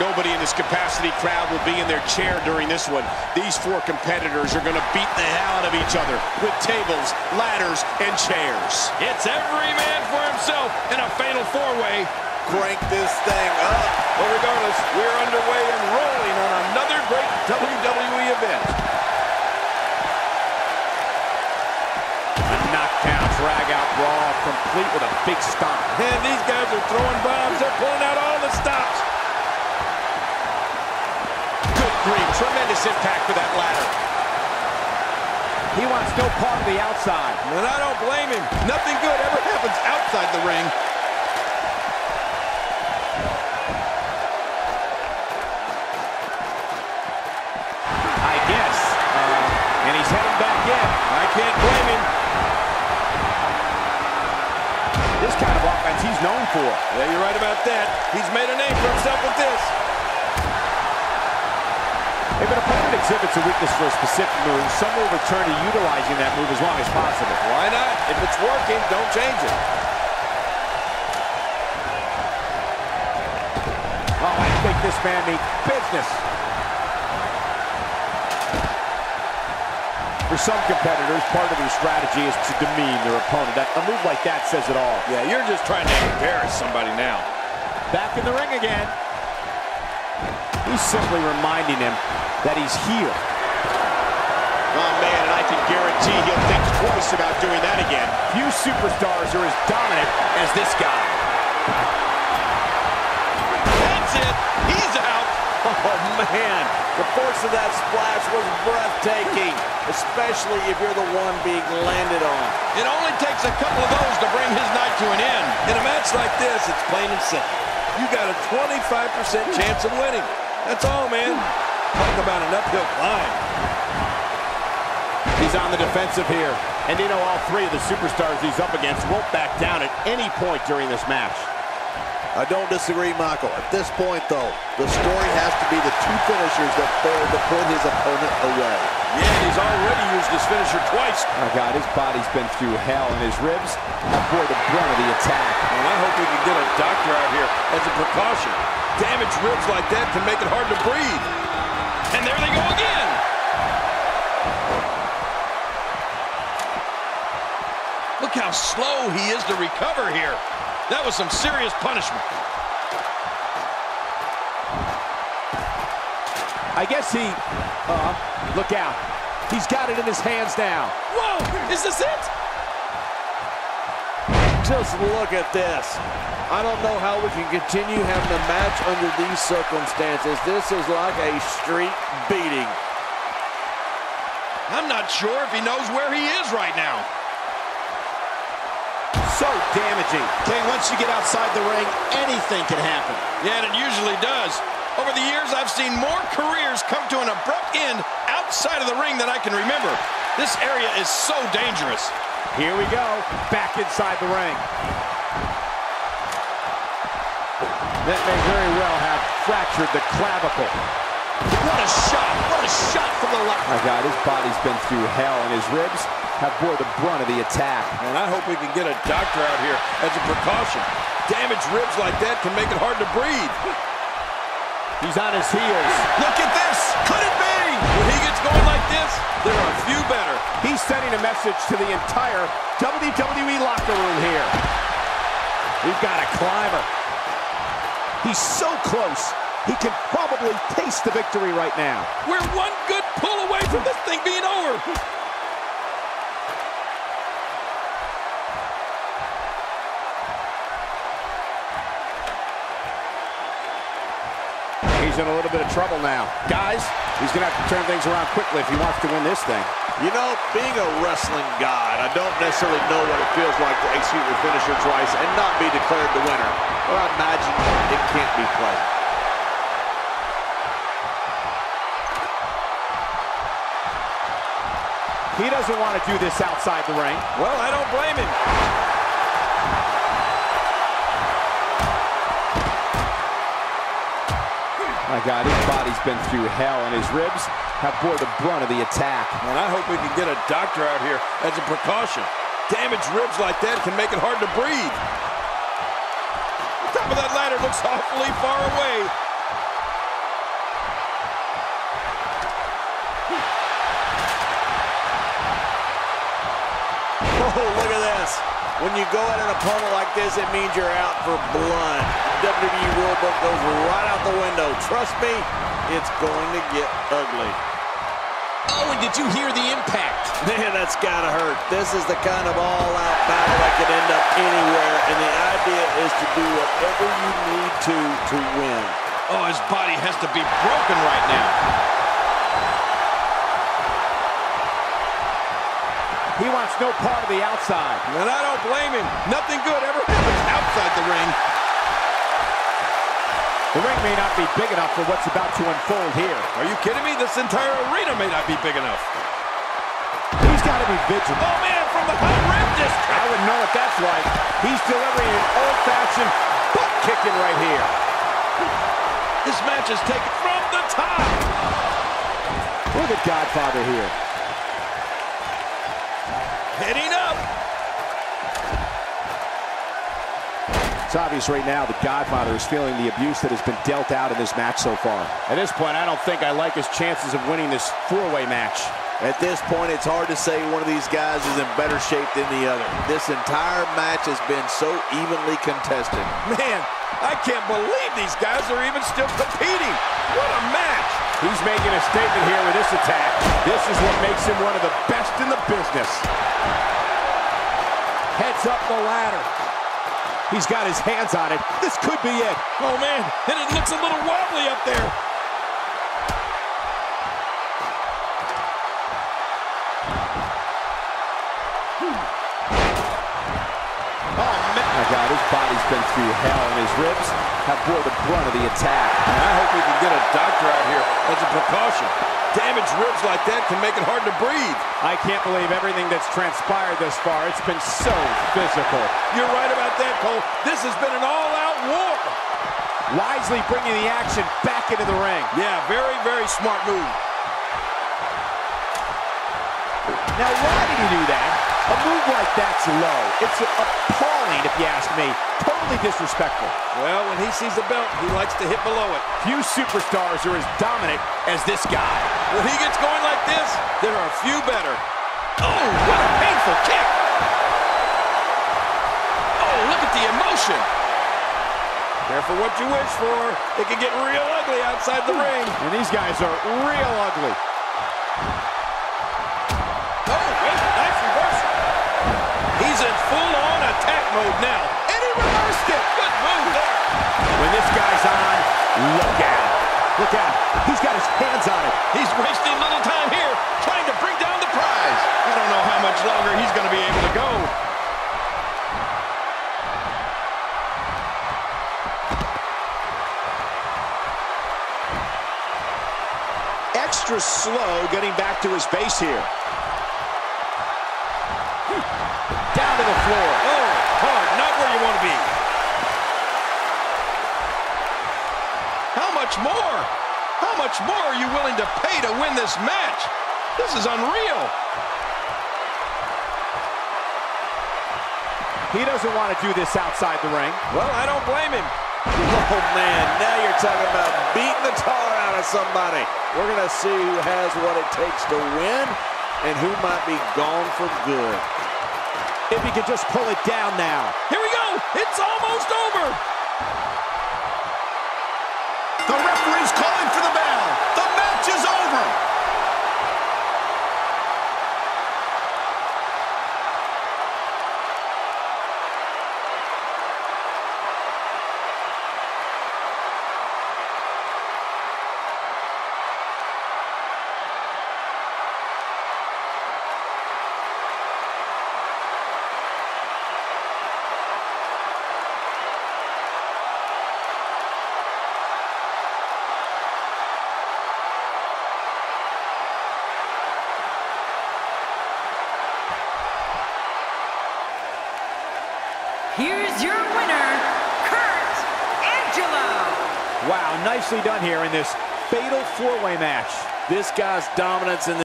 Nobody in this capacity crowd will be in their chair during this one. These four competitors are going to beat the hell out of each other with tables, ladders, and chairs. It's every man for himself in a fatal four-way. Crank this thing up. Well, regardless, we're underway and rolling on another great WWE event. A knockdown, drag-out brawl, complete with a big stomp. And these guys are throwing bombs. They're pulling out tremendous impact for that ladder. He wants no part of the outside. And I don't blame him. Nothing good ever happens outside the ring. I guess. Uh, and he's heading back in. I can't blame him. This kind of offense he's known for. Yeah, you're right about that. He's made a name for himself with this. If an opponent exhibits a weakness for a specific move, some will return to utilizing that move as long as possible. Why not? If it's working, don't change it. Oh, I think this man means business. For some competitors, part of their strategy is to demean their opponent. That, a move like that says it all. Yeah, you're just trying to embarrass somebody now. Back in the ring again. He's simply reminding him that he's here. Oh, man, and I can guarantee he'll think twice about doing that again. Few superstars are as dominant as this guy. That's it. He's out. Oh, man. The force of that splash was breathtaking, especially if you're the one being landed on. It only takes a couple of those to bring his night to an end. In a match like this, it's plain and simple. You got a 25% chance of winning. That's all, man. Talk about an uphill climb. He's on the defensive here. And you know all three of the superstars he's up against won't back down at any point during this match. I don't disagree, Michael. At this point, though, the story has to be the two finishers that failed to put his opponent away. Yeah, and he's already used his finisher twice. Oh, God, his body's been through hell, and his ribs have bore the brunt of the attack. And I hope we can get a doctor out here as a precaution. Damaged ribs like that can make it hard to breathe. And there they go again. Look how slow he is to recover here. That was some serious punishment. I guess he, uh, look out. He's got it in his hands now. Whoa, is this it? Just look at this. I don't know how we can continue having a match under these circumstances. This is like a street beating. I'm not sure if he knows where he is right now. So damaging. King, once you get outside the ring, anything can happen. Yeah, and it usually does. Over the years, I've seen more careers come to an abrupt end outside of the ring than I can remember. This area is so dangerous. Here we go, back inside the ring. That may very well have fractured the clavicle. What a shot! What a shot from the left. My God, his body's been through hell, and his ribs have bore the brunt of the attack. And I hope we can get a doctor out here as a precaution. Damaged ribs like that can make it hard to breathe. He's on his heels. Look at this! Could it be? When he gets going like this, there are a few better. He's sending a message to the entire WWE locker room here. We've got a climber. He's so close. He can probably taste the victory right now. We're one good pull away from this thing being over. He's in a little bit of trouble now. Guys, he's going to have to turn things around quickly if he wants to win this thing. You know, being a wrestling god, I don't necessarily know what it feels like to execute your finisher twice and not be declared the winner. But I imagine it can't be pleasant. He doesn't want to do this outside the ring. Well, I don't blame him. My God, his body's been through hell, and his ribs have bore the brunt of the attack. And I hope we can get a doctor out here as a precaution. Damaged ribs like that can make it hard to breathe. The top of that ladder looks awfully far away. Oh, look at this. When you go at an opponent like this, it means you're out for blood. WWE rulebook goes right out the window. Trust me, it's going to get ugly. Oh, and did you hear the impact? Man, that's got to hurt. This is the kind of all-out battle that could end up anywhere, and the idea is to do whatever you need to to win. Oh, his body has to be broken right now. He wants no part of the outside. And I don't blame him. Nothing good ever happens outside the ring. The ring may not be big enough for what's about to unfold here. Are you kidding me? This entire arena may not be big enough. He's got to be vigilant. Oh, man, from the high rim district. I wouldn't know what that's like. He's delivering an old-fashioned butt kicking right here. This match is taken from the top. Look at Godfather here. Heading up. It's obvious right now that Godfather is feeling the abuse that has been dealt out in this match so far. At this point, I don't think I like his chances of winning this four-way match. At this point, it's hard to say one of these guys is in better shape than the other. This entire match has been so evenly contested. Man, I can't believe these guys are even still competing. What a match. He's making a statement here with this attack. This is what makes him one of the best in the business. Heads up the ladder. He's got his hands on it. This could be it. Oh, man, and it looks a little through hell, and his ribs have bore the brunt of the attack. And I hope we can get a doctor out here as a precaution. Damaged ribs like that can make it hard to breathe. I can't believe everything that's transpired thus far. It's been so physical. You're right about that, Cole. This has been an all-out war. Wisely bringing the action back into the ring. Yeah, very, very smart move. Now, why did he do that? A move like that's low. It's appalling, if you ask me. Totally disrespectful. Well, when he sees the belt, he likes to hit below it. Few superstars are as dominant as this guy. When he gets going like this, there are a few better. Oh, what a painful kick. Oh, look at the emotion. Careful what you wish for. It can get real ugly outside the ring. And these guys are real ugly. Mode now. And he reversed it. Good move there. When this guy's on, look out. Look out. He's got his hands on it. He's wasting little time here, trying to bring down the prize. I don't know how much longer he's going to be able to go. Extra slow getting back to his base here. Hmm. Down to the floor. Much more? How much more are you willing to pay to win this match? This is unreal. He doesn't want to do this outside the ring. Well, I don't blame him. Oh, man, now you're talking about beating the tar out of somebody. We're going to see who has what it takes to win and who might be gone for good. If he could just pull it down now. Here we go. It's almost over. The referee's calling for the bell. The match is over. Here's your winner, Kurt Angle. Nicely done here in this fatal four-way match. This guy's dominance in the